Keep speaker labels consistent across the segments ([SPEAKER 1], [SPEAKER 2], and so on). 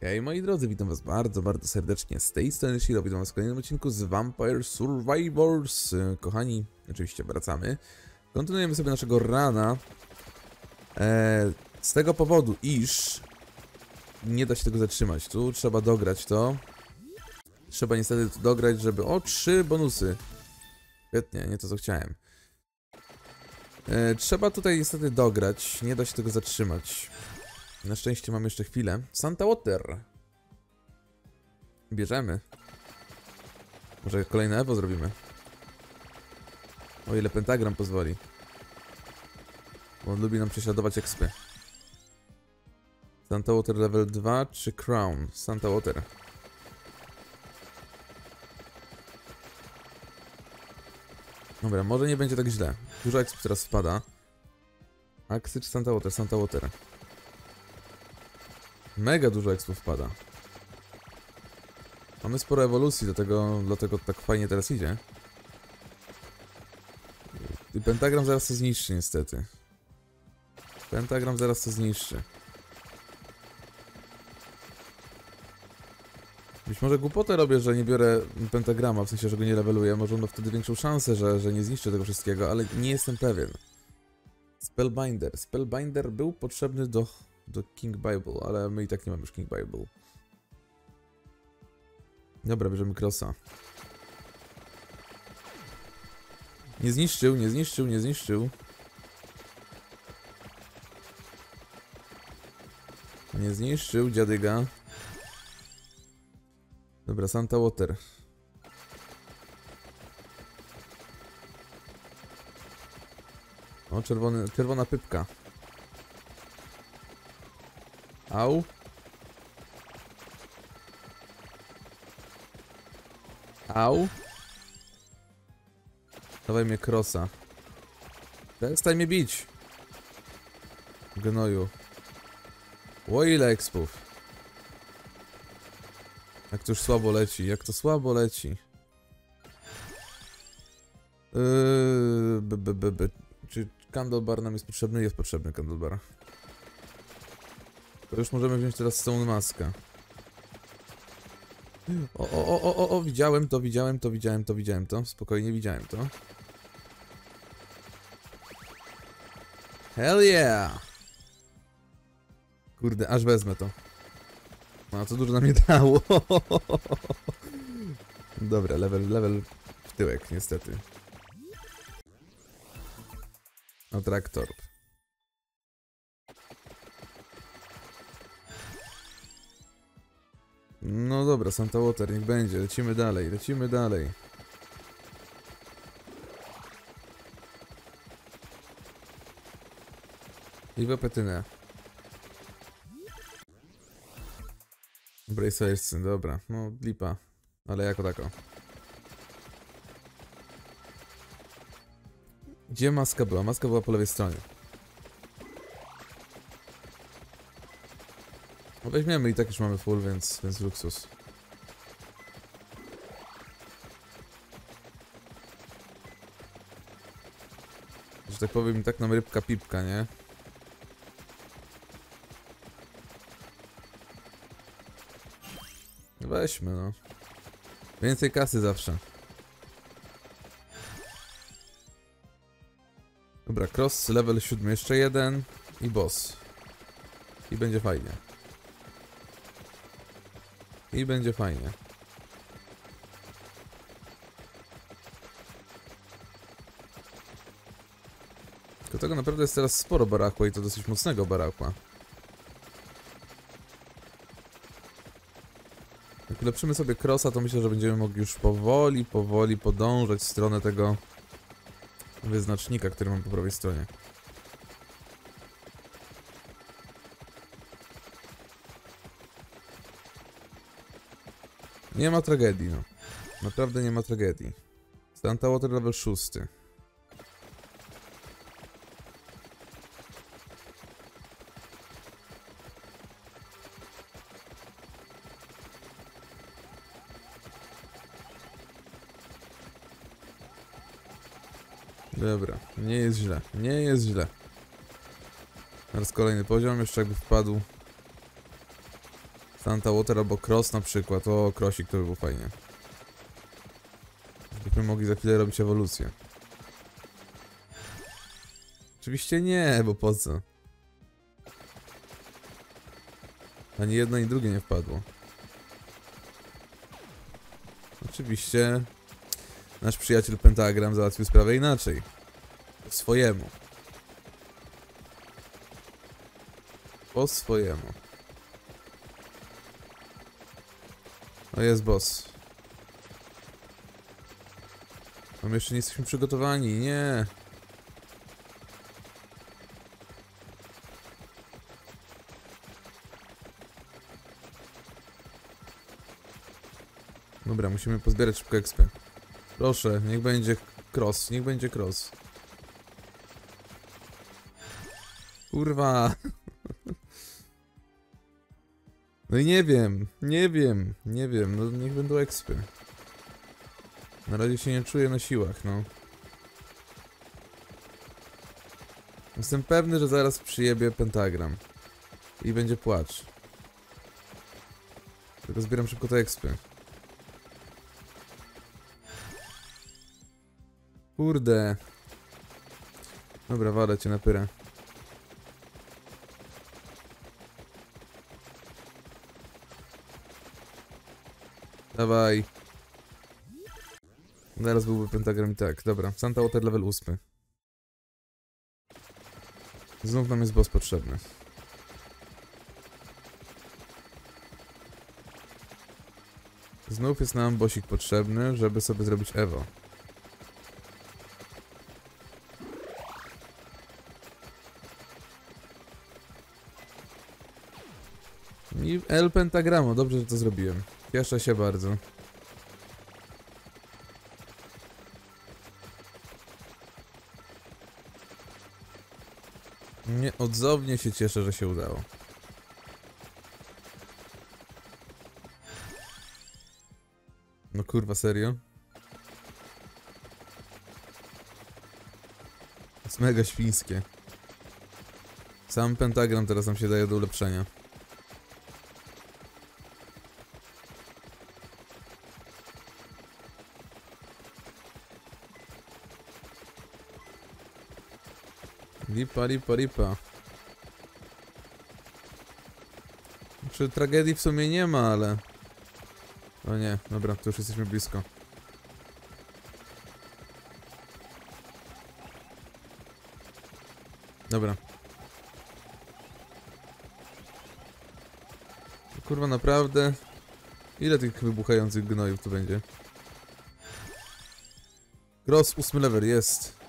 [SPEAKER 1] Hej moi drodzy, witam was bardzo, bardzo serdecznie z tej strony Shiro, witam was w kolejnym odcinku z Vampire Survivors. E, Kochani, oczywiście wracamy. Kontynuujemy sobie naszego rana. E, z tego powodu, iż nie da się tego zatrzymać. Tu trzeba dograć to. Trzeba niestety dograć, żeby... O, trzy bonusy. Świetnie, nie to co chciałem. E, trzeba tutaj niestety dograć, nie da się tego zatrzymać. Na szczęście mam jeszcze chwilę. Santa Water. Bierzemy. Może kolejne Evo zrobimy. O ile pentagram pozwoli. Bo on lubi nam prześladować expy. Santa Water level 2 czy Crown? Santa Water. Dobra, może nie będzie tak źle. Dużo exp teraz wpada. Aksy czy Santa Water? Santa Water. Mega dużo ekspów wpada. Mamy sporo ewolucji, dlatego, dlatego tak fajnie teraz idzie. I pentagram zaraz to zniszczy niestety. Pentagram zaraz to zniszczy. Być może głupotę robię, że nie biorę pentagrama, w sensie, że go nie leveluję. Może on ma wtedy większą szansę, że, że nie zniszczy tego wszystkiego, ale nie jestem pewien. Spellbinder. Spellbinder był potrzebny do do King Bible, ale my i tak nie mamy już King Bible. Dobra, bierzemy Crossa. Nie zniszczył, nie zniszczył, nie zniszczył. Nie zniszczył dziadyga. Dobra, Santa Water. O, czerwony, czerwona pypka. Au. Au. Dawaj mnie krosa. Przestań mnie bić. Gnoju. O ile ekspów. Jak to już słabo leci, jak to słabo leci. Yy, b, b, b, b. Czy candlebar nam jest potrzebny? Jest potrzebny candlebar. To już możemy wziąć teraz Stone Maska. O, o, o, o, o, widziałem to, widziałem to, widziałem to, widziałem to. Spokojnie widziałem to. Hell yeah! Kurde, aż wezmę to. No, to dużo nam nie dało. Dobra, level, level w tyłek, niestety. No dobra, Santa Water, niech będzie. Lecimy dalej, lecimy dalej. I wepetynę. Bracersy, dobra. No, lipa. Ale jako tako. Gdzie maska była? Maska była po lewej stronie. No weźmiemy i tak już mamy full, więc, więc luksus. Tak powiem, tak nam rybka pipka, nie? Weźmy, no. Więcej kasy zawsze. Dobra, cross, level 7, jeszcze jeden i boss. I będzie fajnie. I będzie fajnie. Tego naprawdę jest teraz sporo barakła i to dosyć mocnego barakła. Jak ulepszymy sobie crossa, to myślę, że będziemy mogli już powoli, powoli podążać w stronę tego wyznacznika, który mam po prawej stronie. Nie ma tragedii, no. Naprawdę nie ma tragedii. Santa Water level 6. Dobra, nie jest źle, nie jest źle. Teraz kolejny poziom, jeszcze jakby wpadł Santa Water albo Cross na przykład. O, Crossik to by było fajnie. Byśmy mogli za chwilę robić ewolucję. Oczywiście nie, bo po co? Ani jedno, ani drugie nie wpadło. Oczywiście nasz przyjaciel Pentagram załatwił sprawę inaczej. Po swojemu. Po swojemu. O, jest boss. A my jeszcze nie jesteśmy przygotowani, nie. Dobra, musimy pozbierać szybko expy. Proszę, niech będzie cross, niech będzie cross. Kurwa. No i nie wiem, nie wiem, nie wiem, no niech będą expy. Na razie się nie czuję na siłach, no. Jestem pewny, że zaraz przyjebie pentagram. I będzie płacz. Tylko zbieram szybko te expy. Kurde. Dobra, walę cię na pyrę. Dawaj. Zaraz byłby pentagram i tak. Dobra, Santa Water level 8. Znów nam jest boss potrzebny. Znów jest nam bosik potrzebny, żeby sobie zrobić Evo. I L pentagramu, dobrze, że to zrobiłem. Cieszę się bardzo. Nieodzownie się cieszę, że się udało. No kurwa, serio? Jest mega świńskie. Sam pentagram teraz nam się daje do ulepszenia. Lipa, lipa, lipa. Czy tragedii w sumie nie ma, ale... O nie, dobra, tu już jesteśmy blisko. Dobra. Kurwa, naprawdę? Ile tych wybuchających gnojów tu będzie? Gross, ósmy level, jest.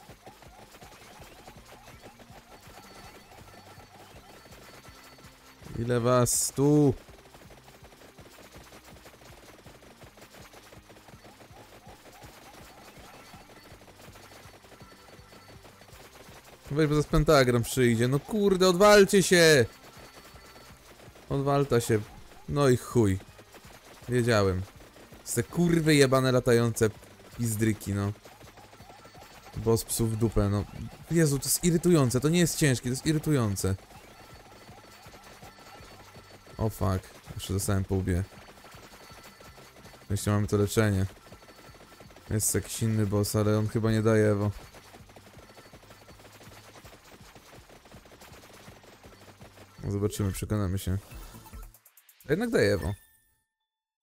[SPEAKER 1] Ile was tu? Weź, bo zaraz pentagram przyjdzie. No kurde, odwalcie się! Odwalta się. No i chuj. Wiedziałem. Te kurwy jebane latające pizdryki, no. Boss psów w dupę, no. Jezu, to jest irytujące, to nie jest ciężkie, to jest irytujące. O fuck, jeszcze dostałem po łbie. Jeszcze mamy to leczenie. Jest jakiś inny boss, ale on chyba nie daje Ewo. No zobaczymy, przekonamy się. A jednak daje Ewo.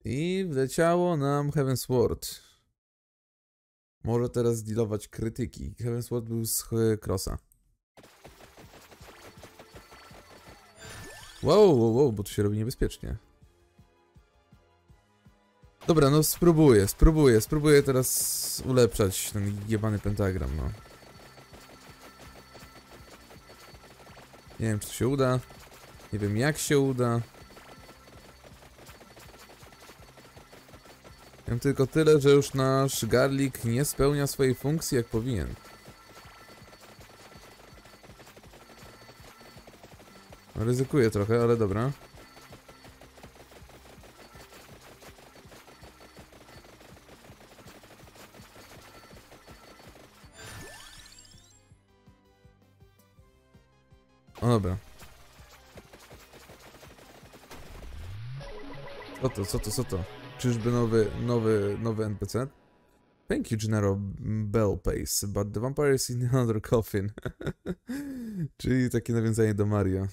[SPEAKER 1] I wleciało nam Heaven's Sword. Może teraz dealować krytyki. Heaven's Sword był z Crossa. Wow, wow, wow, bo tu się robi niebezpiecznie. Dobra, no spróbuję, spróbuję, spróbuję teraz ulepszać ten jebany pentagram, no. Nie wiem, czy to się uda. Nie wiem, jak się uda. Wiem tylko tyle, że już nasz garlik nie spełnia swojej funkcji jak powinien. Ryzykuję trochę, ale dobra. O dobra. Co to, co to, co to? Czyżby nowy, nowy, nowy NPC? Thank you, General Bell Pace, but the vampire is in another coffin. Czyli takie nawiązanie do Mario.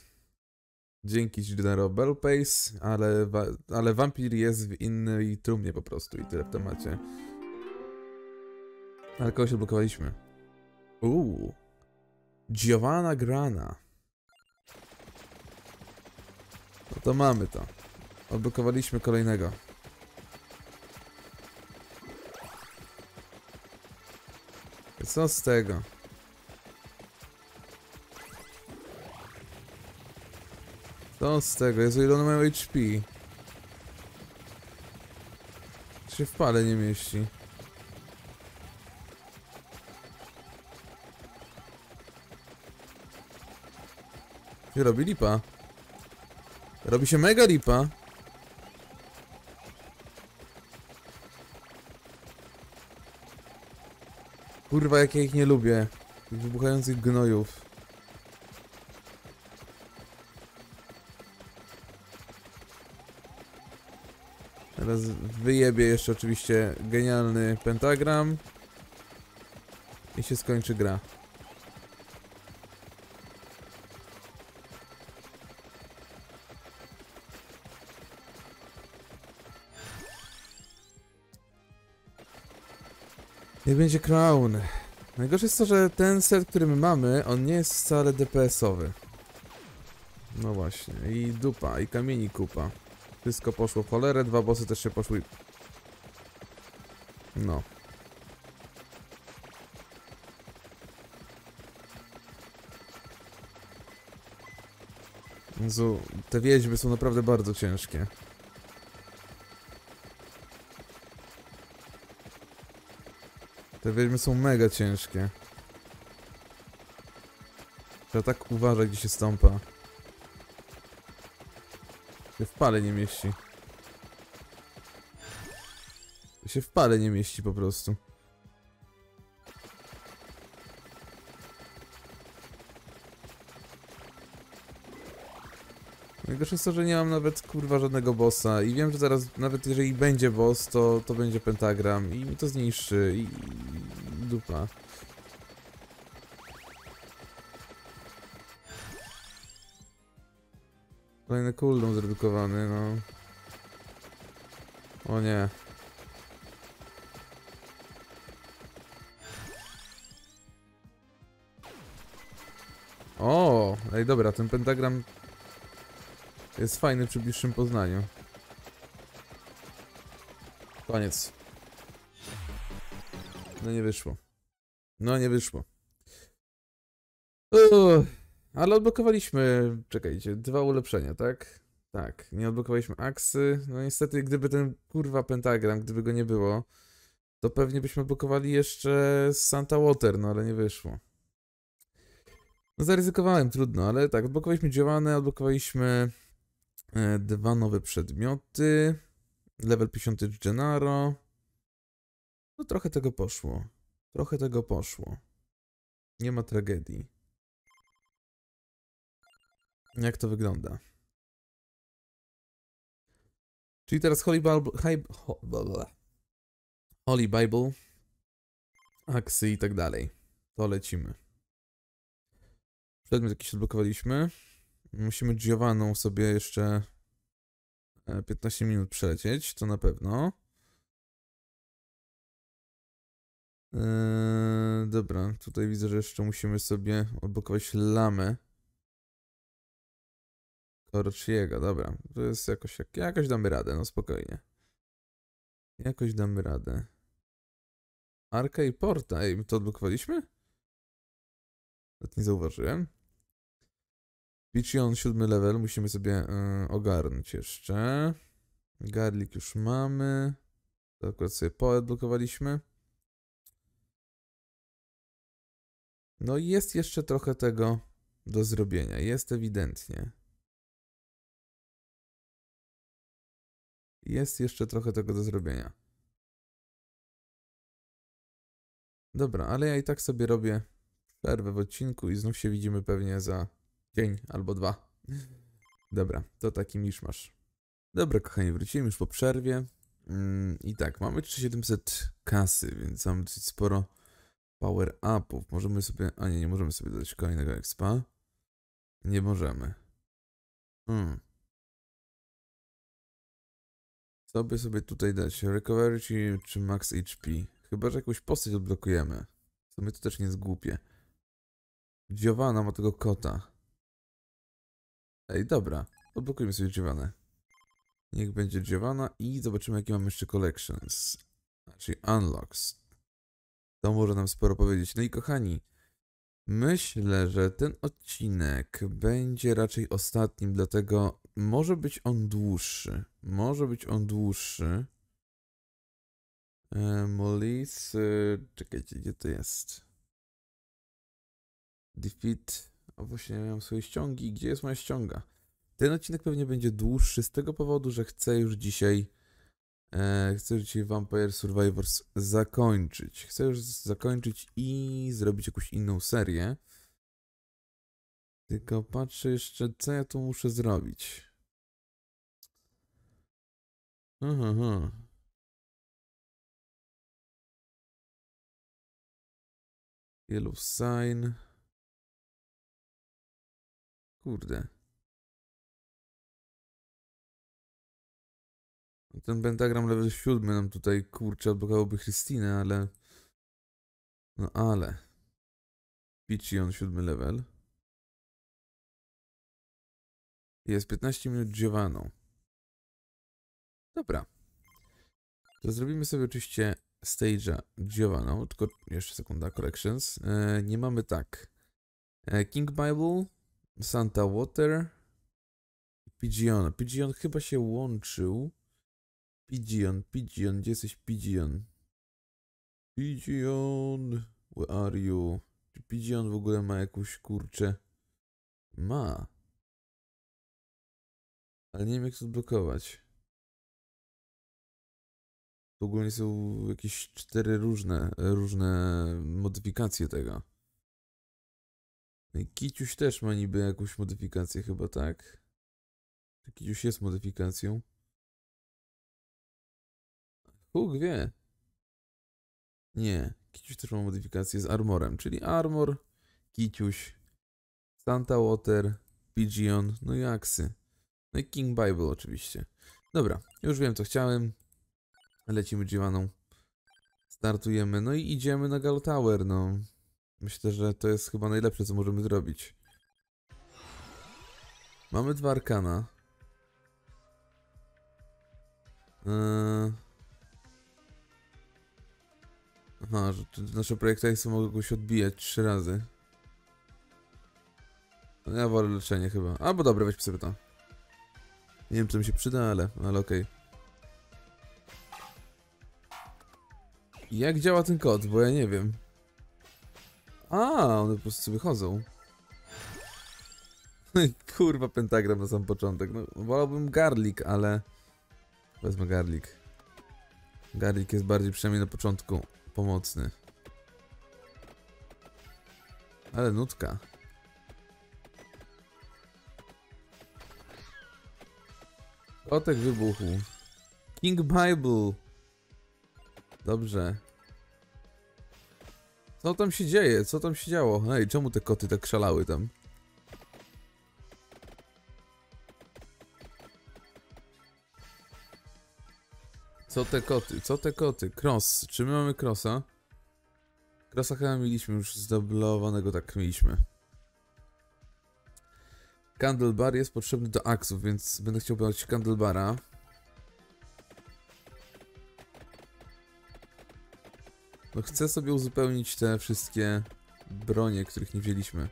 [SPEAKER 1] Dzięki General Bell Pace, ale, wa ale wampir jest w innej trumnie po prostu i tyle w temacie. Ale kogoś odblokowaliśmy. Uuu. Giovanna Grana. No to mamy to. Odblokowaliśmy kolejnego. Co z tego? Co z tego? Jezu, ile one mają HP? się w pale nie mieści. Się robi lipa. Robi się mega lipa. Kurwa, jak ja ich nie lubię. Tych wybuchających gnojów. Wyjebie jeszcze oczywiście genialny pentagram. I się skończy gra. Nie będzie crown. Najgorsze jest to, że ten set, który my mamy, on nie jest wcale DPS-owy. No właśnie, i dupa, i kamieni kupa. Wszystko poszło w cholerę, dwa bossy też się poszły. No. Jezu, te wiedźmy są naprawdę bardzo ciężkie. Te wiedźmy są mega ciężkie. Trzeba tak uważać, gdzie się stąpa. Się w pale nie mieści. Się w pale nie mieści po prostu. Najgorsze jest to, że nie mam nawet kurwa żadnego bossa i wiem, że zaraz nawet jeżeli będzie boss, to, to będzie pentagram i mi to zniszczy i dupa. Kolejny cooldown zredukowany, no. O nie. O, ej dobra, ten pentagram jest fajny przy bliższym poznaniu. Koniec. No nie wyszło. No nie wyszło. Uff, ale odblokowaliśmy, czekajcie, dwa ulepszenia, tak? Tak, nie odblokowaliśmy aksy. No niestety, gdyby ten kurwa pentagram, gdyby go nie było, to pewnie byśmy odblokowali jeszcze Santa Water, no ale nie wyszło. No zaryzykowałem, trudno, ale tak, odblokowaliśmy Giovanna, odblokowaliśmy e, dwa nowe przedmioty, level 50 Gennaro. No trochę tego poszło, trochę tego poszło. Nie ma tragedii. Jak to wygląda? Czyli teraz Holy Bible. Holy Bible, aksy i tak dalej. To lecimy. Przedmiot jakiś odblokowaliśmy. Musimy Giovanną sobie jeszcze e, 15 minut przelecieć, to na pewno. Eee, dobra, tutaj widzę, że jeszcze musimy sobie odblokować lamę. Korciego, dobra. To jest jakoś, jak, jakoś damy radę, no spokojnie. Jakoś damy radę. Arka i Porta. Ej, my to odblokowaliśmy? Nawet nie zauważyłem. Pichion, siódmy level, musimy sobie y, ogarnąć jeszcze. Garlic już mamy. To akurat sobie poodblokowaliśmy. No i jest jeszcze trochę tego do zrobienia. Jest ewidentnie. Jest jeszcze trochę tego do zrobienia. Dobra, ale ja i tak sobie robię przerwę w odcinku i znów się widzimy pewnie za dzień albo dwa. Dobra, to taki miszmasz. Dobra, kochani, wróciłem już po przerwie. Mm, I tak, mamy 3700 kasy, więc mamy dosyć sporo power upów. Możemy sobie. A nie, nie możemy sobie dodać kolejnego expa. Nie możemy. Hmm. Co by sobie tutaj dać? Recovery czy, czy max HP? Chyba, że jakąś postać odblokujemy. W sumie to też nie jest głupie. Giovanna ma tego kota. Ej, dobra. Odblokujmy sobie Giovanna. Niech będzie Giovanna i zobaczymy, jakie mamy jeszcze collections. Czyli unlocks. To może nam sporo powiedzieć. No i kochani, myślę, że ten odcinek będzie raczej ostatnim, dlatego może być on dłuższy. Może być on dłuższy. E, Molis, e, czekajcie, gdzie to jest? Defeat. O właśnie, miałem swoje ściągi. Gdzie jest moja ściąga? Ten odcinek pewnie będzie dłuższy z tego powodu, że chcę już dzisiaj e, chcę już dzisiaj Vampire Survivors zakończyć. Chcę już zakończyć i zrobić jakąś inną serię. Tylko patrzę jeszcze, co ja tu muszę zrobić. Aha, aha. Yellow sign. Kurde. Ten pentagram level 7 nam tutaj kurczę odblokowałby Christinę, ale. No ale. Peachy on 7 level. Jest 15 minut Giovanną. Dobra. To zrobimy sobie oczywiście stage'a Giovanną, tylko jeszcze sekunda, corrections. E, nie mamy tak. E, King Bible, Santa Water, Pigeon. Pigeon chyba się łączył. Pigeon, Pigeon, gdzie jesteś Pigeon? Pigeon, where are you? Czy Pigeon w ogóle ma jakąś kurczę? Ma. Ale nie wiem jak to odblokować. W ogóle są jakieś cztery różne, różne modyfikacje tego. No Kiciuś też ma niby jakąś modyfikację chyba, tak? Kiciuś jest modyfikacją? Huk wie. Nie, Kiciuś też ma modyfikację z armorem, czyli armor, Kiciuś, Santa Water, Pigeon, no i Aksy. No i King Bible oczywiście. Dobra, już wiem co chciałem. Lecimy Giovanną. Startujemy, no i idziemy na Gal Tower, no. Myślę, że to jest chyba najlepsze co możemy zrobić. Mamy dwa arkana. Eee... Aha, że nasze projekty mogą się odbijać trzy razy. No ja wolę leczenie chyba. Albo dobra, weźmy sobie to. Nie wiem, czy mi się przyda, ale, ale okej. Okay. Jak działa ten kod? Bo ja nie wiem. A, one po prostu sobie chodzą. Kurwa, pentagram na sam początek. No, wolałbym garlic, ale... Wezmę garlic. Garlic jest bardziej przynajmniej na początku pomocny. Ale nutka. Kotek wybuchł. King Bible. Dobrze. Co tam się dzieje? Co tam się działo? Ej, czemu te koty tak szalały tam? Co te koty? Co te koty? Cross. Czy my mamy crossa? Crossa chyba mieliśmy już zdoblowanego, tak mieliśmy. Candlebar jest potrzebny do aksów, więc będę chciał brać Candlebara. No chcę sobie uzupełnić te wszystkie bronie, których nie wzięliśmy.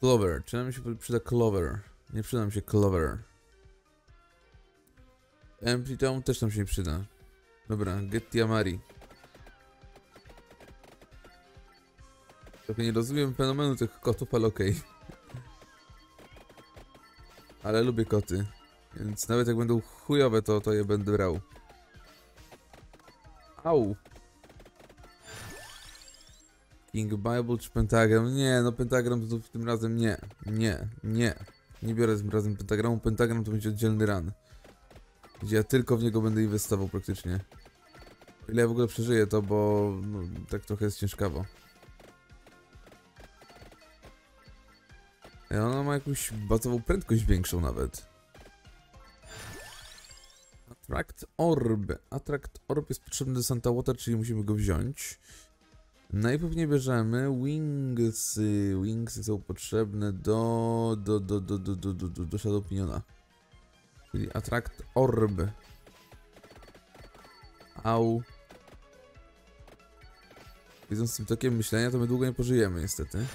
[SPEAKER 1] Clover. Czy nam się przyda Clover? Nie przyda mi się Clover. Empty Town też nam się nie przyda. Dobra, Get Tiamari. Trochę nie rozumiem fenomenu tych kotów, ale okej. Okay. ale lubię koty. Więc nawet jak będą chujowe, to, to je będę brał. Au. King Bible czy Pentagram? Nie, no Pentagram to tym razem nie. Nie, nie. Nie biorę tym razem Pentagramu. Pentagram to będzie oddzielny run. Gdzie ja tylko w niego będę inwestował praktycznie. Ile ja w ogóle przeżyję to, bo no, tak trochę jest ciężkawo. Ej, ona ma jakąś bazową prędkość większą nawet. Attract Orb. Attract Orb jest potrzebny do Santa Water, czyli musimy go wziąć. Najpewniej bierzemy Wingsy. Wingsy są potrzebne do... do... do... do... do... do... do, do, do Shadow Piniona. Czyli Attract Orb. Au. Widząc tym tokiem myślenia, to my długo nie pożyjemy niestety.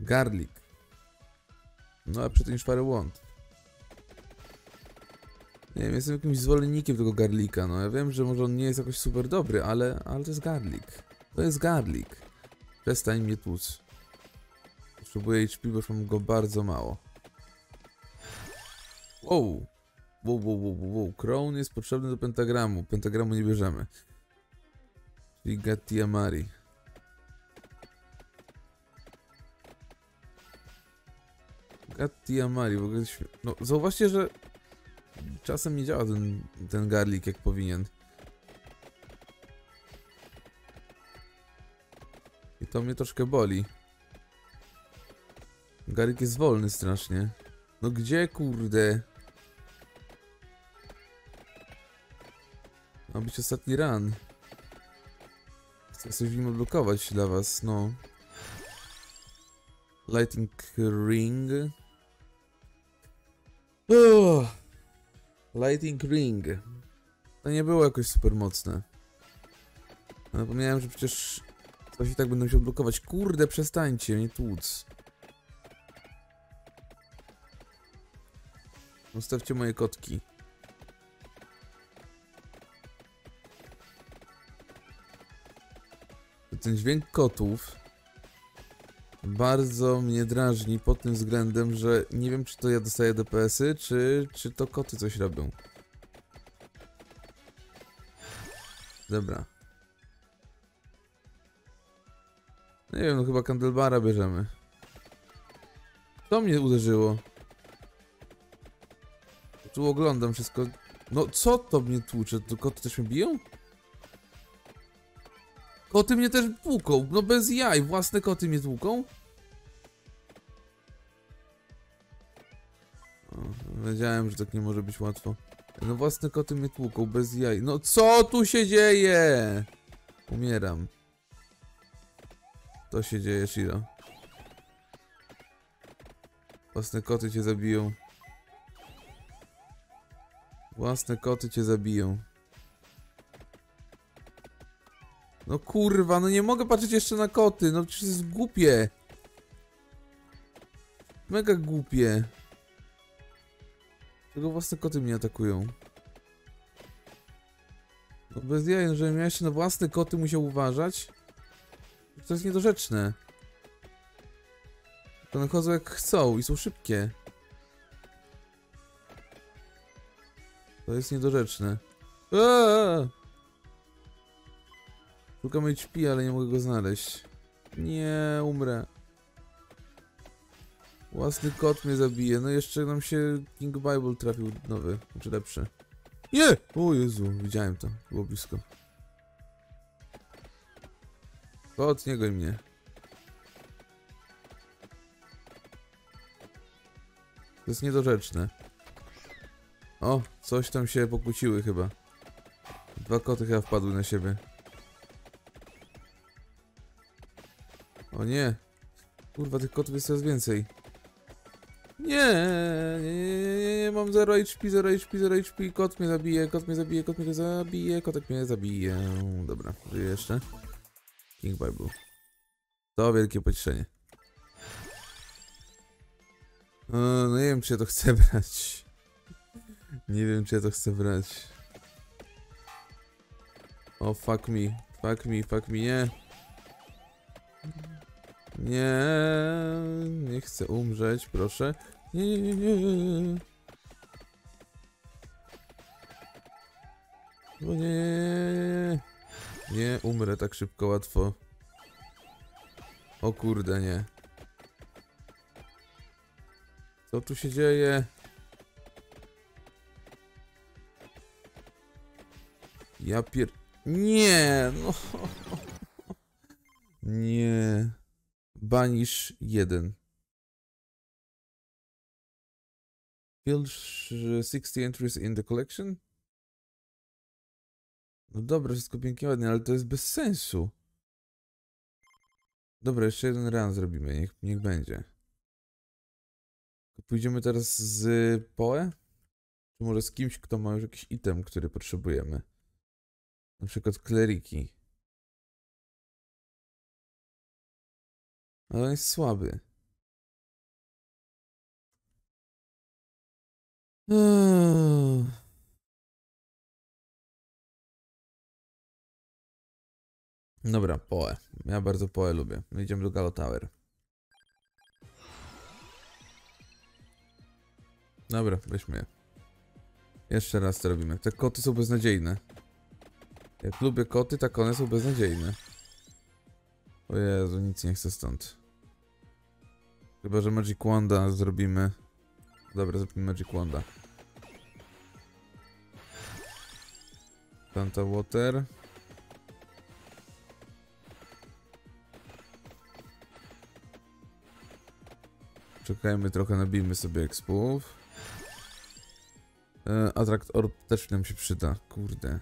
[SPEAKER 1] Garlic. No a przy tym szparę łąd. Nie wiem, jestem jakimś zwolennikiem tego garlika, no ja wiem, że może on nie jest jakoś super dobry, ale, ale to jest garlik. To jest garlik. Przestań mnie tłuc. Potrzebuję HP, bo już mam go bardzo mało. Wow. Wow, wow, wow, wow. Crown jest potrzebny do pentagramu. Pentagramu nie bierzemy. Czyli Gatti Amari. Gatti Amari, w ogóle No, zauważcie, że czasem nie działa ten, ten garlik jak powinien. I to mnie troszkę boli. Garlik jest wolny strasznie. No gdzie kurde? Ma być ostatni run. Chcę coś nim odblokować dla was, no. Lighting Ring. Lighting Ring. To nie było jakoś super mocne. No, Zapomniałem, że przecież coś i tak będę musiał blokować. Kurde, przestańcie mnie tłuc. Zostawcie moje kotki. Ten dźwięk kotów bardzo mnie drażni pod tym względem, że nie wiem, czy to ja dostaję DPS-y, czy, czy to koty coś robią. Dobra. Nie wiem, no chyba Candelbara bierzemy. To mnie uderzyło. Tu oglądam wszystko. No co to mnie tłucze? To koty też mnie biją? Koty mnie też tłuką, no bez jaj, własne koty mnie tłuką? O, wiedziałem, że tak nie może być łatwo. No własne koty mnie tłuką, bez jaj. No co tu się dzieje? Umieram. To się dzieje, Shiro. Własne koty cię zabiją. Własne koty cię zabiją. No kurwa, no nie mogę patrzeć jeszcze na koty, no przecież jest głupie. Mega głupie. Tylko własne koty mnie atakują. No bez jaj, no, żebym ja jeszcze na własne koty musiał uważać. To jest niedorzeczne. One chodzą jak chcą i są szybkie. To jest niedorzeczne. Aaaa! Szukam HP, ale nie mogę go znaleźć. Nie, umrę. Własny kot mnie zabije. No jeszcze nam się King Bible trafił nowy, czy lepszy. Nie! O Jezu, widziałem to. Było blisko. Kot, nie goń mnie. To jest niedorzeczne. O, coś tam się pokłóciły chyba. Dwa koty chyba wpadły na siebie. O nie. Kurwa, tych kotów jest coraz więcej. Nie, nie, nie, nie, nie, mam 0 HP, 0 HP, 0 HP, kot mnie zabije, kot mnie zabije, kot mnie zabije, kotek mnie zabije. Dobra, żyję jeszcze. King Bible. To wielkie pocieszenie. O, no nie wiem, czy ja to chcę brać. Nie wiem, czy ja to chcę brać. O, fuck me, fuck me, fuck me, nie. Nie, nie chcę umrzeć, proszę. Nie, nie, nie, nie. O nie, nie, nie, nie umrę tak szybko, łatwo. O kurde, nie. Co tu się dzieje? Ja pier... Nie, no. Nie. Banish 1. Fill sh- 60 entries in the collection? No dobra, wszystko pięknie, ładnie, ale to jest bez sensu. Dobra, jeszcze jeden run zrobimy, niech, niech będzie. Pójdziemy teraz z Poe? Czy może z kimś, kto ma już jakiś item, który potrzebujemy? Na przykład kleriki. Ale on jest słaby. Eee. Dobra, Poe. Ja bardzo Poe lubię. My idziemy do Galo Tower. Dobra, weźmy je. Jeszcze raz to robimy. Te koty są beznadziejne. Jak lubię koty, tak one są beznadziejne. O Jezu, nic nie chcę stąd. Chyba, że Magic Wanda zrobimy. Dobra, zrobimy Magic Wanda. Santa Water. Czekajmy trochę, nabijmy sobie expów. E, Attract Orb też nam się przyda. Kurde.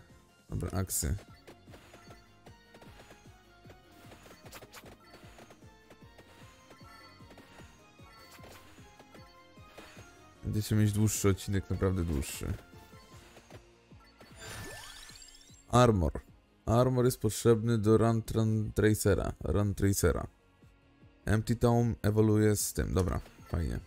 [SPEAKER 1] Dobra, aksy. Będziecie mieć dłuższy odcinek, naprawdę dłuższy. Armor. Armor jest potrzebny do Run Tracera. Run Tracera. Empty Tome ewoluuje z tym. Dobra, fajnie.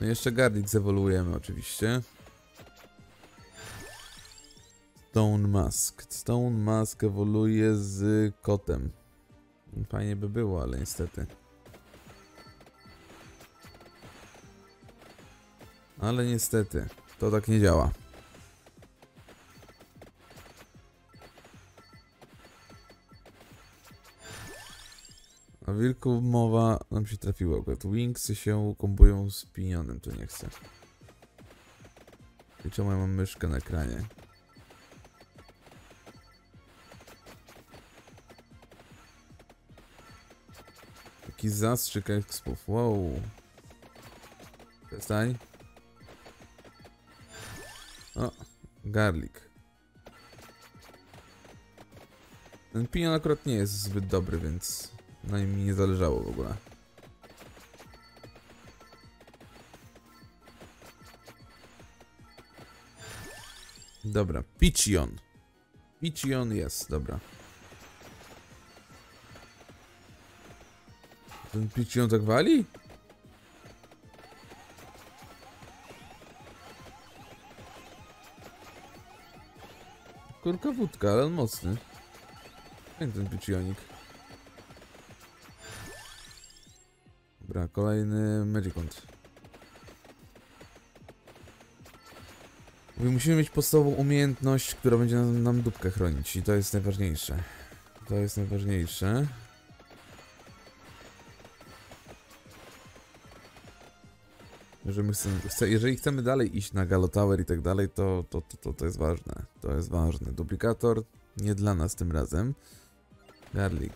[SPEAKER 1] No i jeszcze Garlic zewoluujemy oczywiście. Stone Mask. Stone Mask ewoluuje z kotem. Fajnie by było, ale niestety. Ale niestety, to tak nie działa. A wilku mowa nam się trafiła. Akurat Wingsy się kombują z pinionem, to nie chcę. I czemu ja mam myszkę na ekranie? Taki zastrzyk expów. Wow. Przestań. O, garlic. Ten pinion akurat nie jest zbyt dobry, więc na nim nie zależało w ogóle. Dobra, Pichion. Pichion jest, dobra. Ten Pichion tak wali? Kurka wódka, ale on mocny. Jak ten Pichionik. Dobra, kolejny. Mówię, Musimy mieć podstawową umiejętność, która będzie nam, nam dupkę chronić i to jest najważniejsze. To jest najważniejsze. Że my chcemy, chce, jeżeli chcemy dalej iść na Galo Tower i tak dalej, to, to, to, to, to jest ważne. To jest ważne. Duplikator nie dla nas tym razem. Garlic.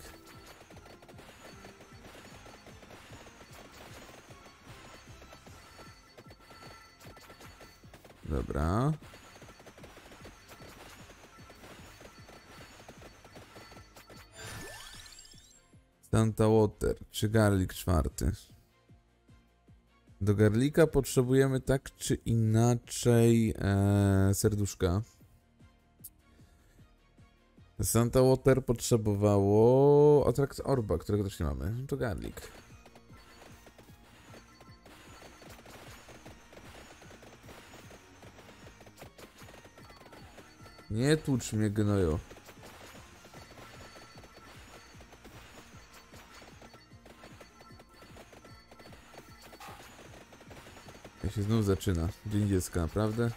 [SPEAKER 1] Dobra. Santa Water, czy garlic czwarty? Do garlika potrzebujemy tak czy inaczej e, serduszka. Santa Water potrzebowało Attract Orba, którego też nie mamy. To garlic. Nie tłucz mnie, gnoju. się znów zaczyna. Dzień dziecka, naprawdę.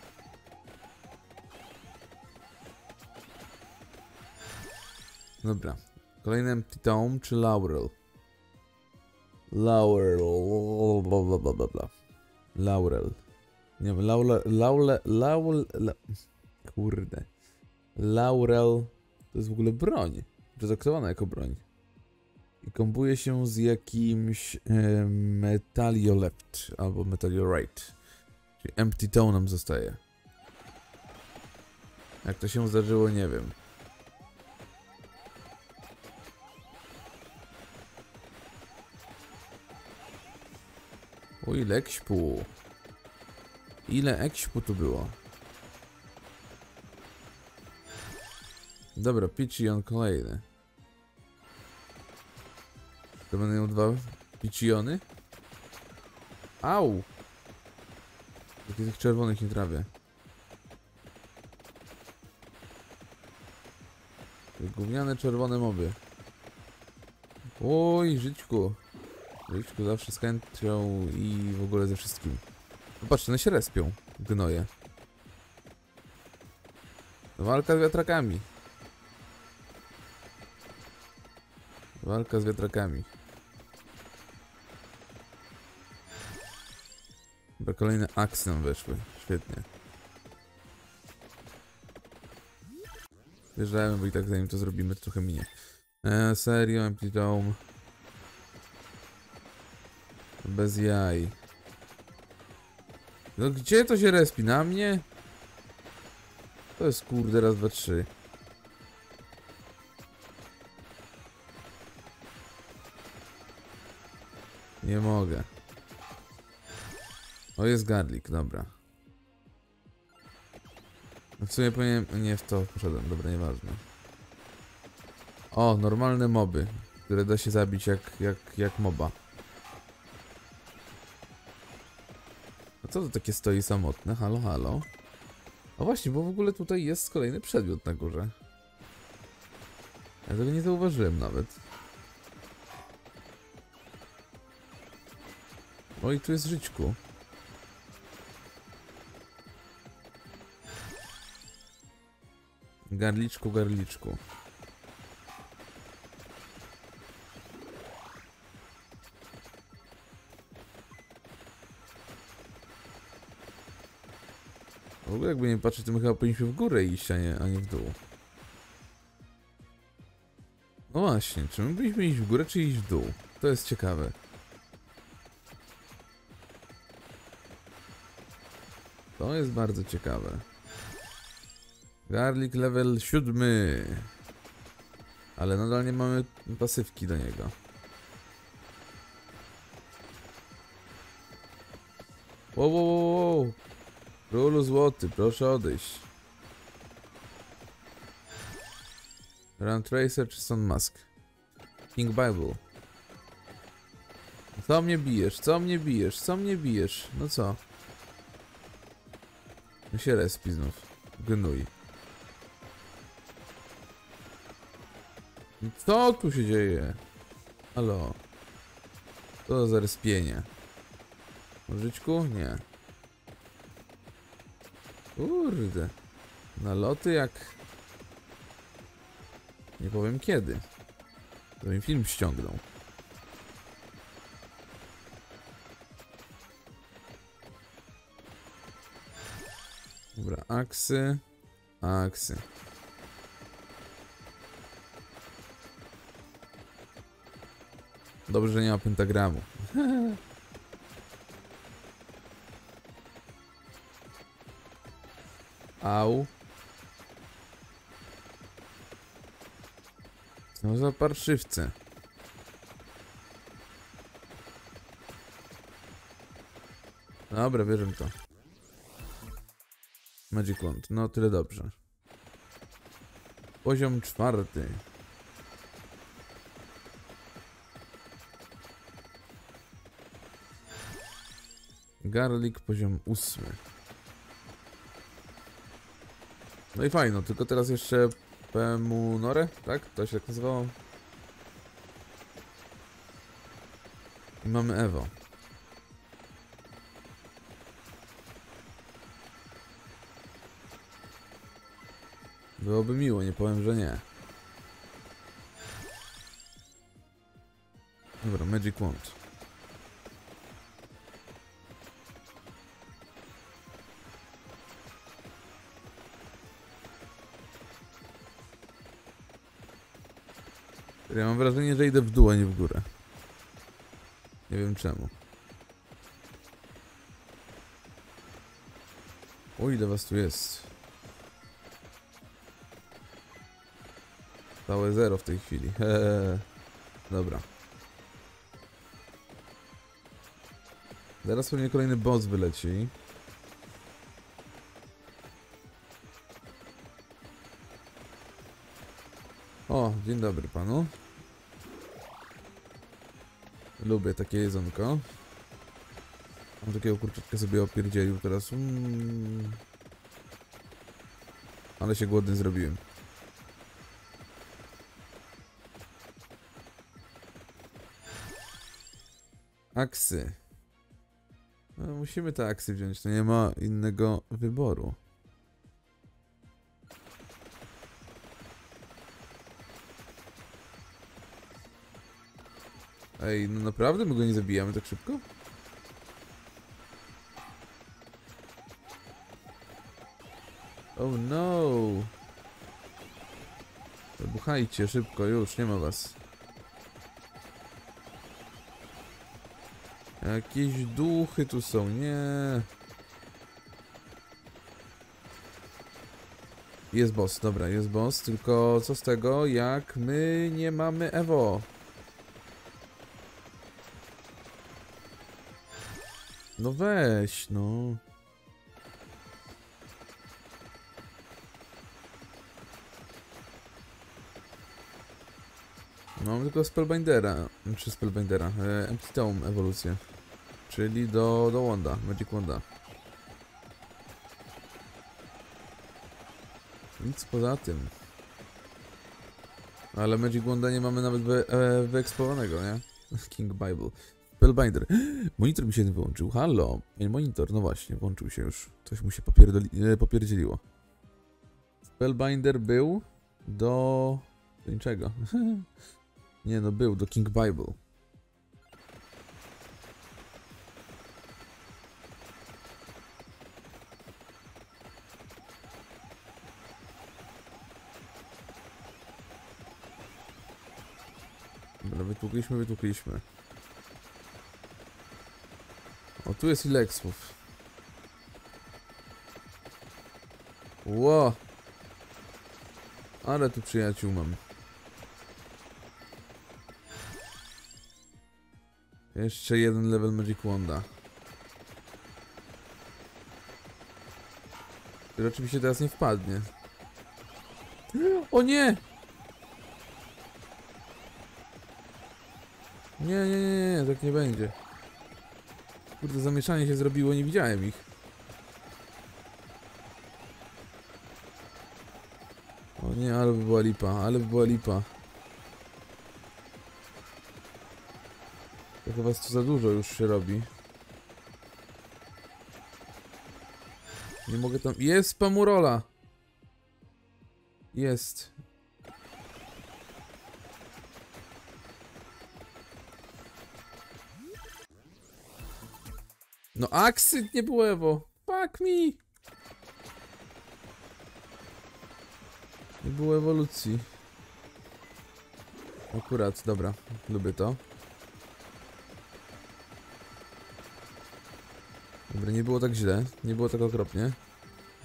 [SPEAKER 1] Dobra. Kolejnym Titom czy Laurel? Laurel. Bla, bla, bla, bla. Laurel. Nie wiem, Laurel. Laurel. Laurel. La... Kurde. Laurel. To jest w ogóle broń. Traktowana jako broń. I kombuje się z jakimś e, Metaliolept albo Metaliorite. Czyli Empty Tone nam zostaje. Jak to się zdarzyło, nie wiem. O ile ekśpu. Ile ekśpu tu było? Dobra, Pichion kolejny. To miał dwa Pichiony? Au! Takich tych czerwonych nie trawię. Gówniane czerwone moby. Oj, żyćku. Żyćku zawsze z chęcią i w ogóle ze wszystkim. Zobaczcie, one się respią. Gnoje. Walka z wiatrakami. Walka z wiatrakami. Chyba kolejne weszły. Świetnie. Wjeżdżałem, bo i tak zanim to zrobimy, to trochę minie. E, serio, Empty Dome. Bez jaj. No gdzie to się respi? Na mnie? To jest kurde, raz, dwa, trzy. Jest garlic, dobra. No W sumie powinienem... Nie, w to poszedłem, dobra, nieważne. O, normalne moby, które da się zabić jak, jak, jak moba. A co to takie stoi samotne? Halo, halo? O właśnie, bo w ogóle tutaj jest kolejny przedmiot na górze. Ja tego nie zauważyłem nawet. Oj, tu jest żyćku. Garliczku, garliczku. W ogóle jakby nie patrzeć, to my chyba powinniśmy w górę iść, a nie, a nie w dół. No właśnie, czy my powinniśmy iść w górę, czy iść w dół? To jest ciekawe. To jest bardzo ciekawe. Garlic level 7. Ale nadal nie mamy pasywki do niego. Wow, wow, wow. Królu złoty, proszę odejść. Run Tracer czy Stone Mask? King Bible. Co mnie bijesz? Co mnie bijesz? Co mnie bijesz? No co? No się respi znów. Gnój. Co tu się dzieje? Halo. Co za respienie? Żyćku? Nie. Kurde. Naloty jak... Nie powiem kiedy. To mi film ściągnął. Dobra, aksy. Aksy. Dobrze, że nie ma pentagramu. Au. Co za parszywce. Dobra, wierzę w to. Magic Wand, no tyle dobrze. Poziom czwarty. Garlic poziom ósmy. No i fajno, tylko teraz jeszcze Pemunore, tak? To się tak nazywało? I mamy Ewo. Byłoby miło, nie powiem, że nie. Dobra, Magic Wand. Ja mam wrażenie, że idę w dół, a nie w górę. Nie wiem czemu. O ile was tu jest? Całe zero w tej chwili. Hehehe. Dobra. Zaraz pewnie kolejny boss wyleci. Dzień dobry panu. Lubię takie jedzonko. Mam takiego kurczaczka sobie opierdzielił teraz. Mm. Ale się głodny zrobiłem. Aksy. No, musimy te aksy wziąć, to nie ma innego wyboru. Ej, no naprawdę my go nie zabijamy tak szybko? Oh no! Wybuchajcie szybko, już, nie ma was. Jakieś duchy tu są, nie. Jest boss, dobra, jest boss, tylko co z tego, jak my nie mamy Evo? No weź, no. No, mam tylko Spellbindera, czy Spellbindera, e, Empty Tome ewolucję. Czyli do, do Wanda, Magic Wanda. Nic poza tym. Ale Magic Wanda nie mamy nawet wy, e, nie? King Bible. Spellbinder. Monitor mi się nie wyłączył. Halo. Monitor, no właśnie, włączył się już. Coś mu się popierdoli, e, popierdzieliło. Spellbinder był do... do niczego. nie no, był do King Bible. Dobra, wytłukliśmy, wytłukliśmy. Tu jest ile eksów. Ło! Ale tu przyjaciół mam. Jeszcze jeden level Magic Wanda. Który oczywiście teraz nie wpadnie. O nie! Nie, nie, nie, nie, tak nie będzie. Kurde, zamieszanie się zrobiło, nie widziałem ich. O nie, ale by była lipa, ale by była lipa. To chyba tu za dużo już się robi. Nie mogę tam... Jest Pamurola! Jest. No Aksyt nie było Ewo. Fuck me. Nie było ewolucji. Akurat, dobra. Lubię to. Dobra, nie było tak źle. Nie było tak okropnie.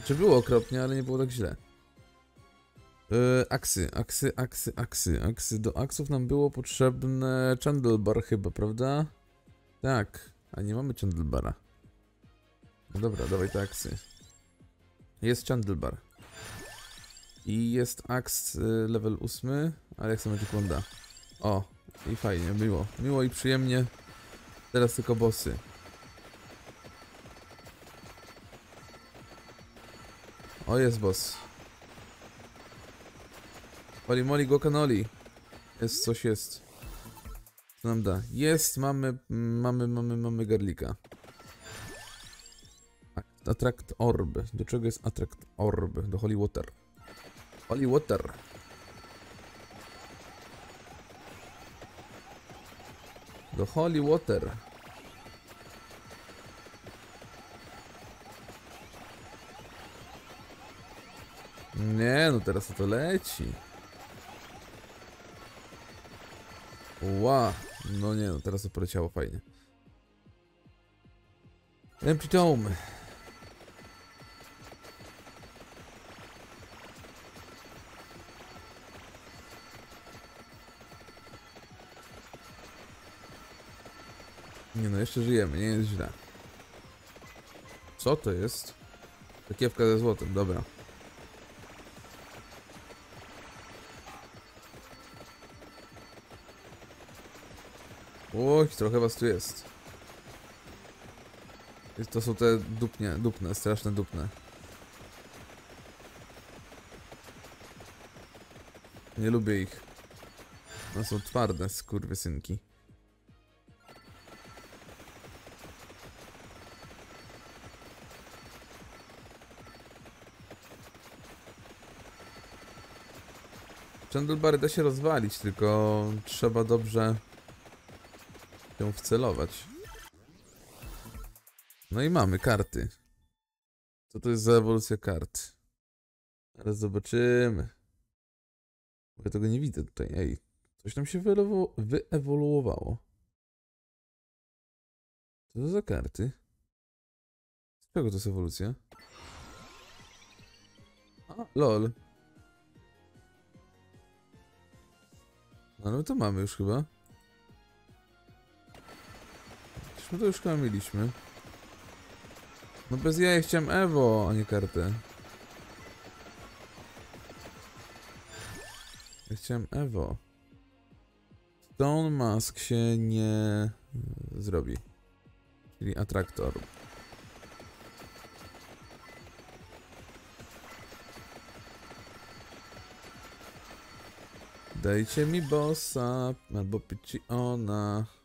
[SPEAKER 1] Czy było okropnie, ale nie było tak źle. Yy, aksy, aksy, aksy, aksy, aksy. Do aksów nam było potrzebne Chandlebar chyba, prawda? Tak, a nie mamy Chandlebara. No dobra, dawaj te aksy. Jest Chandlebar. I jest aks y, level 8, ale jak sobie wygląda. O, i fajnie, miło. Miło i przyjemnie. Teraz tylko bossy. O, jest boss. Pali moli go. Jest, coś jest. Co nam da? Jest, mamy, mamy, mamy, mamy garlika. Attract Orb. Do czego jest Attract Orb? Do Holy Water. Holy Water. Do Holy Water. Nie, no teraz to leci. Ła, no nie, no teraz to poleciało fajnie. Empty Dome. Nie no, jeszcze żyjemy, nie jest źle. Co to jest? Takiewka ze złotem, dobra. Oj, trochę was tu jest. To są te dupnie, dupne, straszne dupne. Nie lubię ich. One są twarde, skurwysynki. Chandlebary da się rozwalić, tylko trzeba dobrze ją wcelować. No i mamy karty. Co to jest za ewolucja kart? Zaraz zobaczymy. Bo ja tego nie widzę tutaj. Ej, coś tam się wyewo- wyewoluowało. Co to za karty? Z czego to jest ewolucja? A, lol. No, no to mamy już chyba. My to już chyba mieliśmy. No bez jaj chciałem Ewo, a nie kartę. Ja chciałem Ewo. Stone Mask się nie y, zrobi. Czyli atraktor. Dajcie mi bossa, albo pici ona.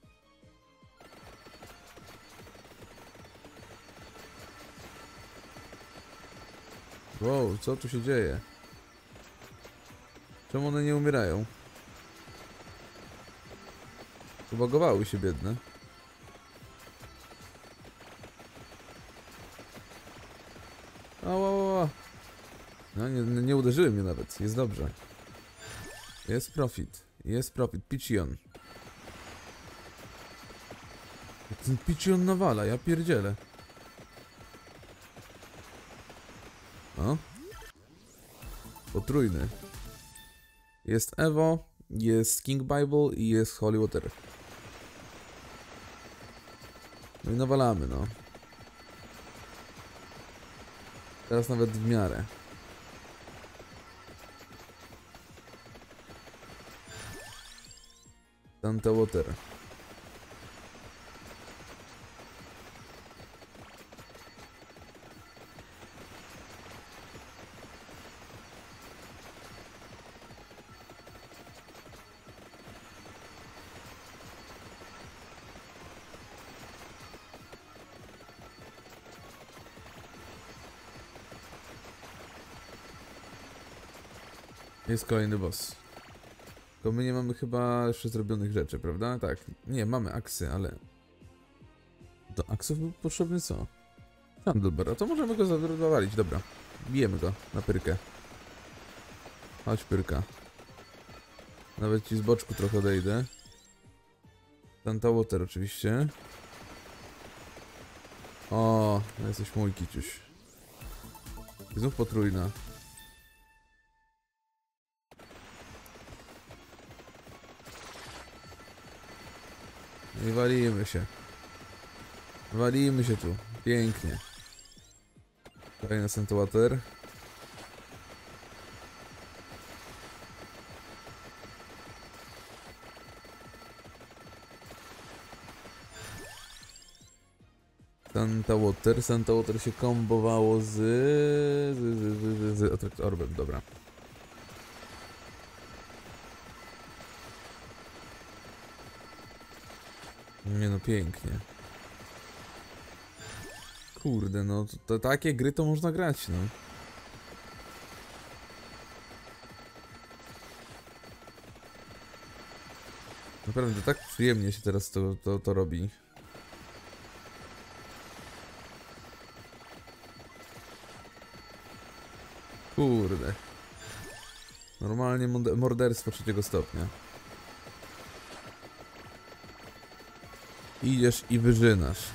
[SPEAKER 1] Wow, co tu się dzieje? Czemu one nie umierają? Ubagowały się biedne. Ała, ała. No nie, nie uderzyły mnie nawet, jest dobrze. Jest profit, jest profit, Pichion. Ten Pichion nawala, ja pierdzielę. Potrójny. Jest Evo, jest King Bible i jest Holy Water. No i nawalamy, no. Teraz nawet w miarę. Santa Water. Jest kolejny boss. Tylko my nie mamy chyba jeszcze zrobionych rzeczy, prawda? Tak. Nie, mamy aksy, ale... Do aksów był potrzebny co? Handlebar, a to możemy go zawalić, dobra. Bijemy go na pyrkę. Chodź pyrka. Nawet ci z boczku trochę odejdę. Santa Water oczywiście. O, jesteś mój kiciuś. Znów potrójna. Walimy się. Walimy się tu. Pięknie. Kolejny Water. Santa Water. Santa Water się kombowało z... z, z, z, z, z Attract Orbem, dobra. Nie no, pięknie. Kurde, no to, to takie gry to można grać, no. Naprawdę tak przyjemnie się teraz to, to, to robi. Kurde. Normalnie morde- morderstwo trzeciego stopnia. Idziesz i wyżynasz.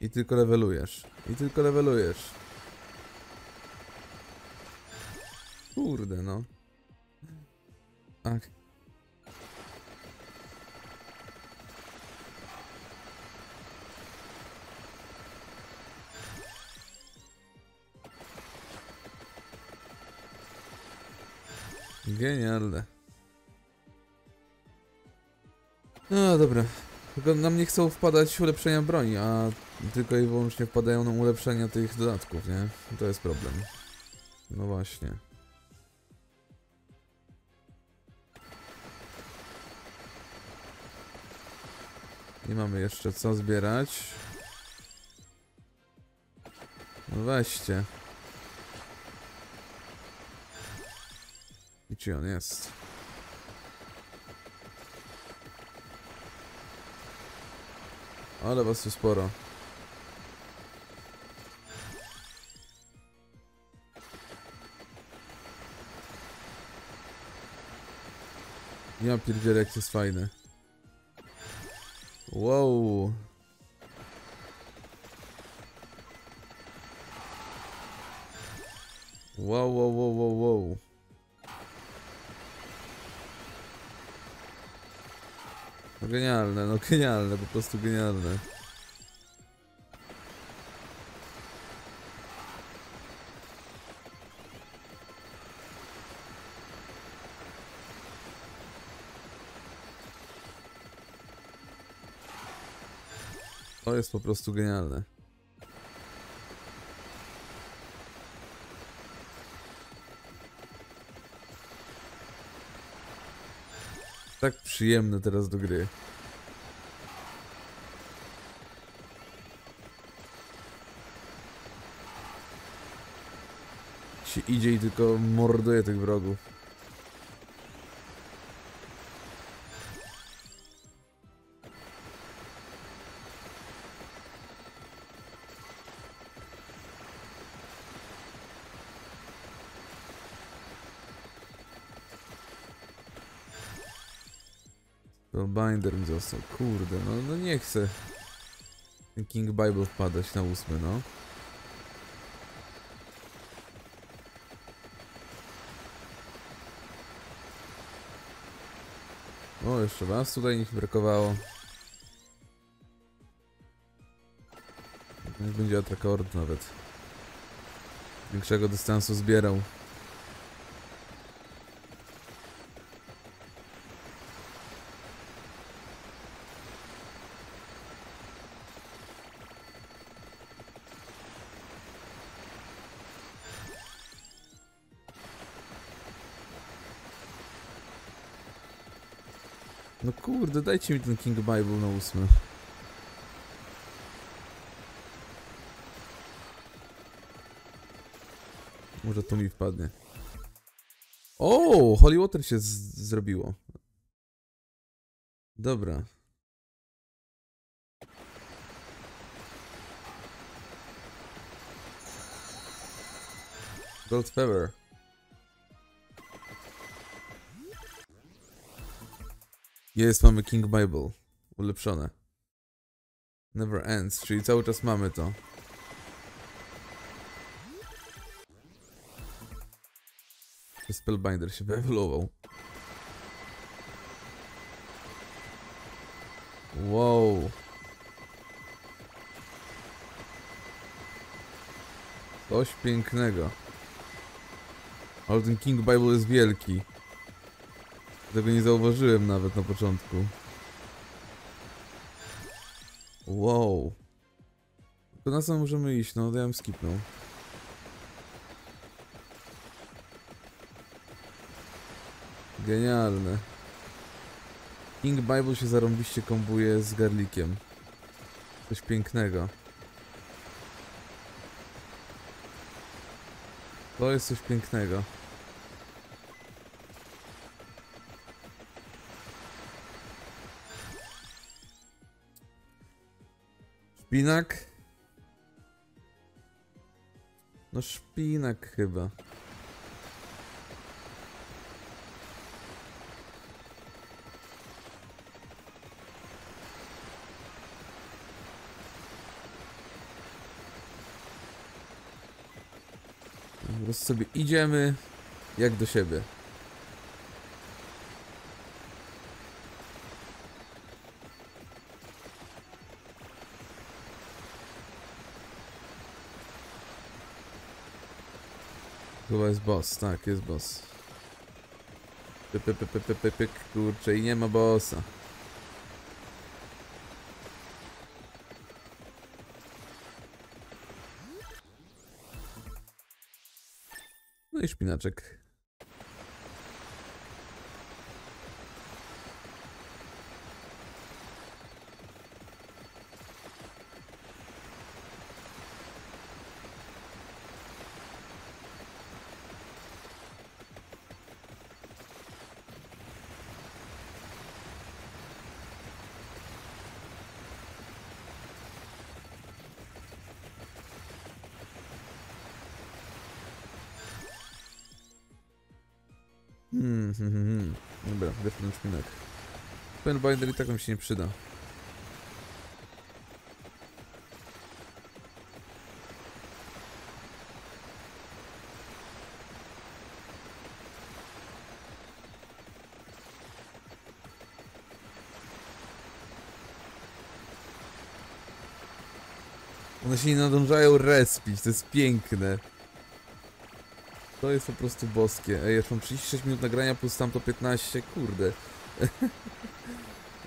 [SPEAKER 1] I tylko levelujesz. I tylko levelujesz. Chcą wpadać ulepszenia broni, a tylko i wyłącznie wpadają nam ulepszenia tych dodatków, nie? To jest problem. No właśnie. Nie mamy jeszcze co zbierać. No weźcie. I gdzie on jest? Ale was tu sporo. Ja pierdzielę jak to jest fajne. Wow. Wow, wow, wow, wow, wow. Genialne, no genialne, po prostu genialne. To jest po prostu genialne. Tak przyjemne teraz do gry. Się idzie i tylko morduje tych wrogów. Mi został. Kurde, no, no nie chcę. King Bible wpadać na ósmy, no. O, jeszcze was tutaj nie brakowało. Będzie atakord nawet. Większego dystansu zbierał. No kurde, dajcie mi ten King Bible na ósmy. Może to mi wpadnie. O, Holy Water się zrobiło. Dobra. Gold Feather. Jest, mamy King Bible. Ulepszone. Never ends, czyli cały czas mamy to. Spellbinder się wyewoluował. Wow. Coś pięknego. Ale ten King Bible jest wielki. Tego nie zauważyłem nawet na początku. Wow. To na co możemy iść? No, ja bym skipnął. Genialne. King Bible się zarąbiście kombuje z garlikiem. Coś pięknego. To jest coś pięknego. Szpinak? No szpinak chyba. Po prostu sobie idziemy jak do siebie. Chyba jest boss, tak, jest boss. Pyk, pyk, pyk, pyk, pyk, kurczę, i nie ma bossa. No i szpinaczek. 5 minut. Ten binder i tak mi się nie przyda. One się nie nadążają respić, to jest piękne. To jest po prostu boskie. Ej, już mam 36 minut nagrania plus tamto 15, kurde.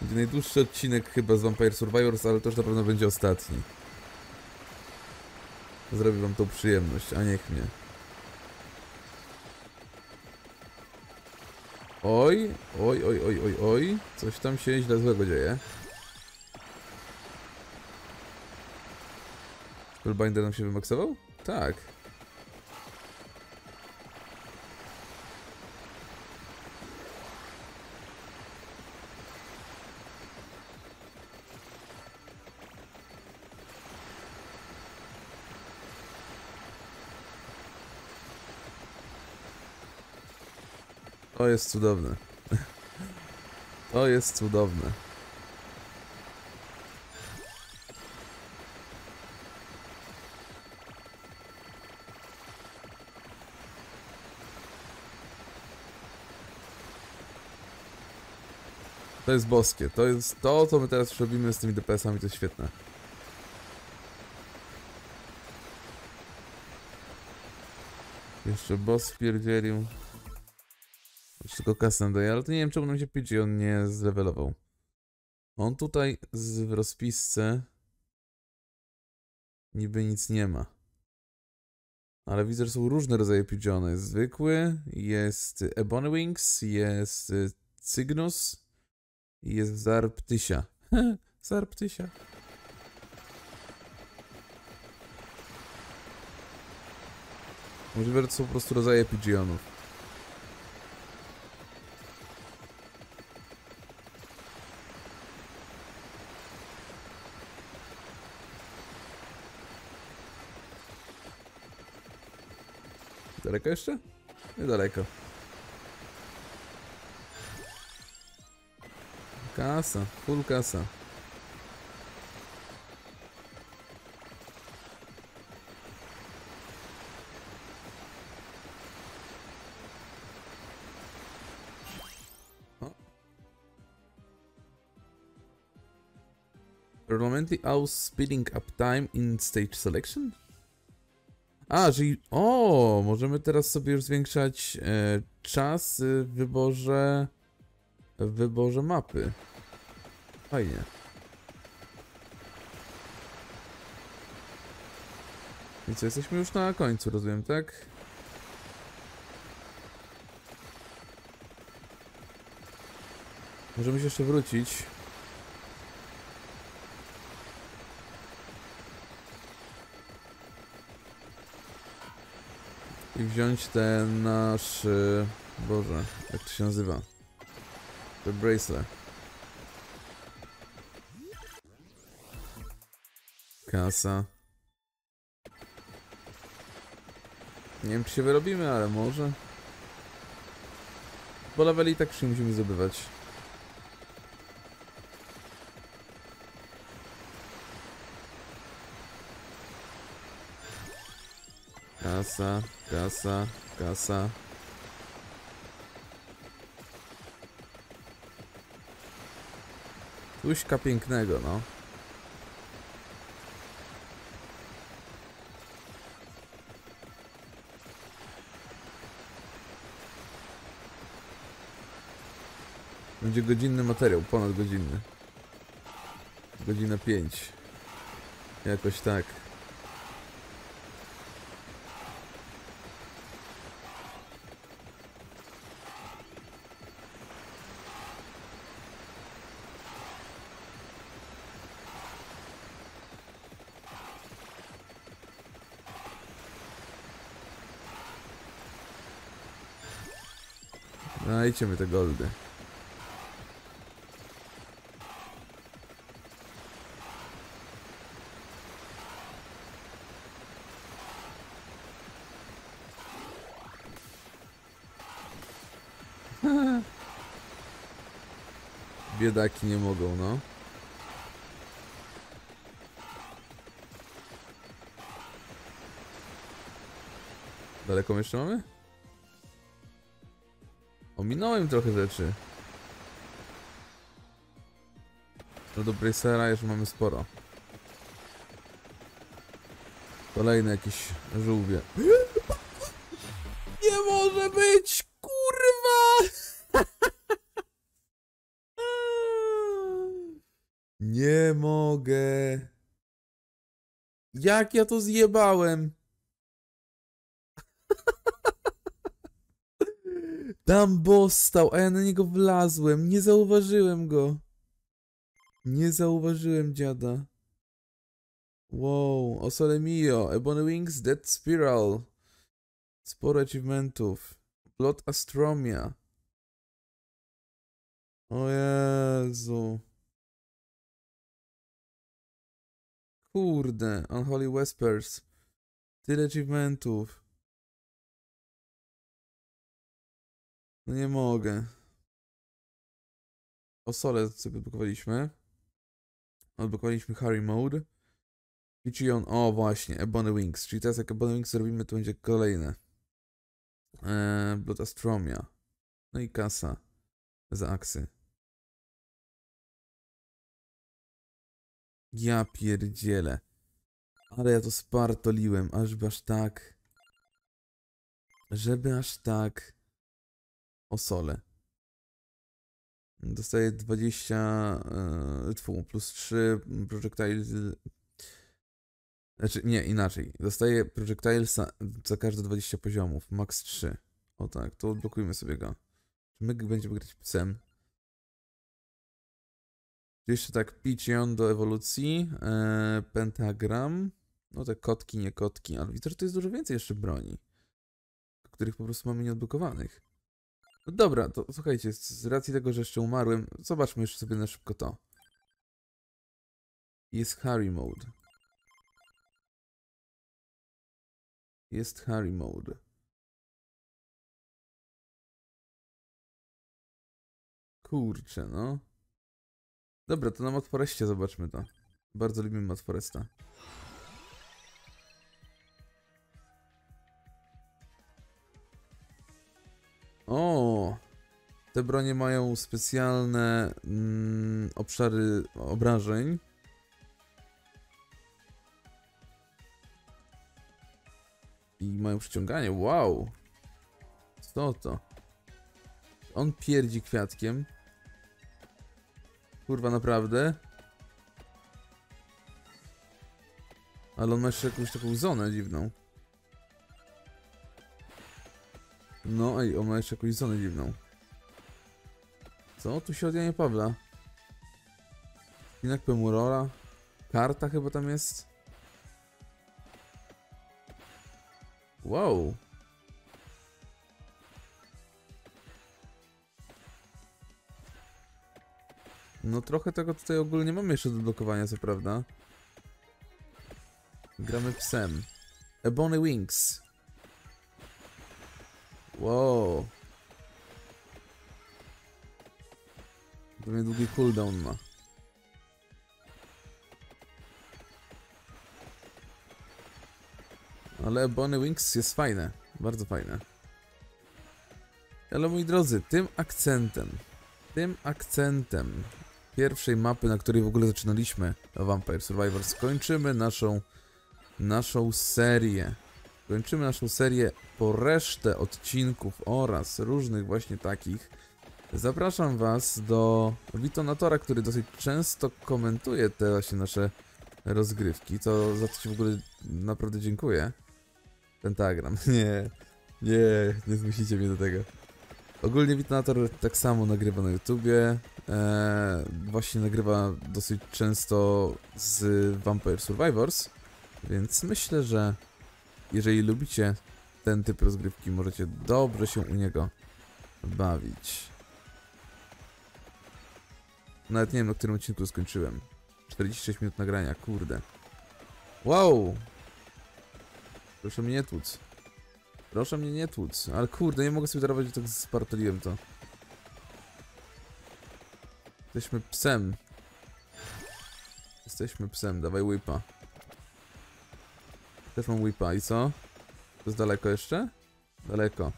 [SPEAKER 1] będzie najdłuższy odcinek chyba z Vampire Survivors, ale też na pewno będzie ostatni. Zrobię wam tą przyjemność, a niech mnie. Oj, oj, oj, oj, oj, oj. Coś tam się źle złego dzieje. Spellbinder nam się wymaksował? Tak. To jest cudowne. To jest cudowne. To jest boskie. To jest to, co my teraz robimy z tymi DPS-ami, to jest świetne. Jeszcze boss wpierdzielił. Tylko kasę daje, ale to nie wiem czemu nam się PG on nie zlevelował. On tutaj w rozpisce niby nic nie ma. Ale widzę, że są różne rodzaje Pigeona. Jest zwykły, jest Ebony Wings, jest Cygnus i jest Zarptysia. Zarptysia. Możliwe, że to są po prostu rodzaje Pigeonów. Daleko jeszcze? Niedaleko. Kasa, full kasa. Permanently out speeding up time in stage selection? A, czyli. O, możemy teraz sobie już zwiększać e, czas w wyborze. W wyborze mapy. Fajnie. I co, jesteśmy już na końcu, rozumiem, tak? Możemy się jeszcze wrócić. I wziąć ten nasz... y, Boże, jak to się nazywa? The bracelet. Kasa. Nie wiem, czy się wyrobimy, ale może. Bo leveli tak się musimy zdobywać. Kasa, kasa, kasa. Tuśka pięknego, no. Będzie godzinny materiał, ponad godzinny. Godzina 5. Jakoś tak. Dajcie mi te goldy. Biedaki nie mogą, no. Daleko jeszcze mamy? Ominąłem trochę rzeczy. No do Bracera jeszcze mamy sporo. Kolejne jakieś żółwie. Nie może być! Kurwa! Nie mogę. Jak ja to zjebałem? Tam boss stał, a ja na niego wlazłem. Nie zauważyłem go. Nie zauważyłem dziada. Wow, Osole Mio, Ebony Wings, Dead Spiral. Sporo achievementów. Blood Astromia. O Jezu. Kurde, Unholy Whispers. Tyle achievementów. No nie mogę. O sole sobie odblokowaliśmy. Odblokowaliśmy Harry Mode. I on, o właśnie, Ebony Wings. Czyli teraz jak Ebony Wings zrobimy, to będzie kolejne. Eee, Blood Astromia. No i kasa. Za aksy. Ja pierdzielę. Ale ja to spartoliłem, ażby aż tak. Żeby aż tak. O sole. Dostaję 20, yy, tfu, plus 3 projectiles. Znaczy, nie, inaczej. Dostaję projectilesa za każde 20 poziomów. Max 3. O tak, to odblokujmy sobie go. My będziemy grać psem? Jeszcze tak, Picion do ewolucji, e, pentagram, no te kotki, nie kotki, ale widzę, że to jest dużo więcej jeszcze broni, których po prostu mamy nieodblokowanych. No dobra, to słuchajcie, z, racji tego, że jeszcze umarłem, zobaczmy jeszcze sobie na szybko to. Jest Harry Mode. Jest Harry Mode. Kurczę, no. Dobra, to na Matforestie zobaczmy to. Bardzo lubimy Matforesta. O! Te bronie mają specjalne mm, obszary obrażeń. I mają przyciąganie. Wow! Co to? On pierdzi kwiatkiem. Kurwa, naprawdę? Ale on ma jeszcze jakąś taką zonę dziwną. No ej, on ma jeszcze jakąś zonę dziwną. Co tu się od Janie Pawla? Pinak Pemurora? Karta chyba tam jest? Wow. No trochę tego tutaj ogólnie mamy jeszcze do blokowania, co prawda. Gramy psem. Ebony Wings. Wow. Pewnie długi cooldown ma. Ale Ebony Wings jest fajne. Bardzo fajne. Ale moi drodzy, tym akcentem, tym akcentem pierwszej mapy, na której w ogóle zaczynaliśmy Vampire Survivors, kończymy naszą, naszą serię. Kończymy naszą serię po resztę odcinków oraz różnych właśnie takich. Zapraszam Was do Witonatora, który dosyć często komentuje te właśnie nasze rozgrywki, to za co Ci w ogóle naprawdę dziękuję. Pentagram. Nie, nie, nie zmusicie mnie do tego. Ogólnie Witonator tak samo nagrywa na YouTubie. E, właśnie nagrywa dosyć często z Vampire Survivors, więc myślę, że jeżeli lubicie ten typ rozgrywki, możecie dobrze się u niego bawić. Nawet nie wiem, na którym odcinku skończyłem. 46 minut nagrania, kurde. Wow! Proszę mnie nie tłuc. Proszę mnie nie tłuc. Ale kurde, nie mogę sobie darować, że tak spartoliłem to. Jesteśmy psem. Jesteśmy psem, dawaj whipa. Też mam whipa i co? To jest daleko jeszcze? Daleko.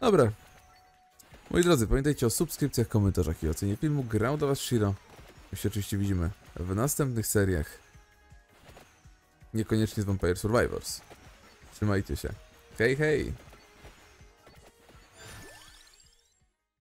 [SPEAKER 1] Dobra. Moi drodzy, pamiętajcie o subskrypcjach, komentarzach i ocenie filmu. Grał do was Shiro. My się oczywiście widzimy w następnych seriach. Niekoniecznie z Vampire Survivors. Trzymajcie się. Hej, hej!